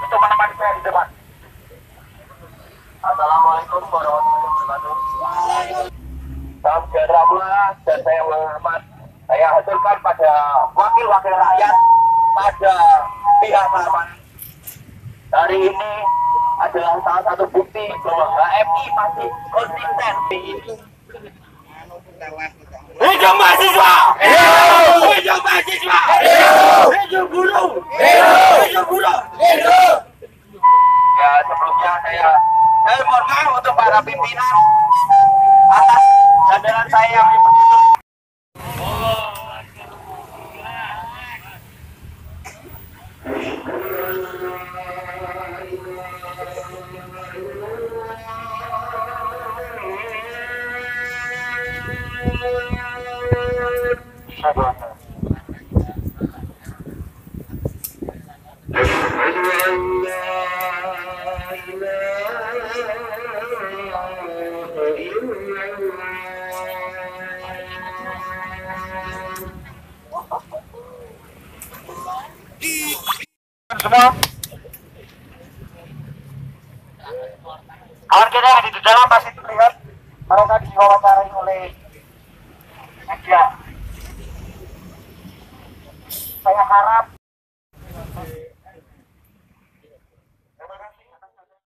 untuk menemani saya di depan Assalamualaikum warahmatullahi wabarakatuh dan saya menghormat saya pada wakil-wakil rakyat pada pihak hari ini adalah salah satu bukti bahwa HMI masih konsisten di ini Hidup mahasiswa! Hidup! Hidup mahasiswa! Hidup! Hidup guru! Hidup! Hidup guru! Hidup! ya sebelumnya saya saya mohon maaf untuk para pimpinan atas sandaran saya yang begitu media saya harap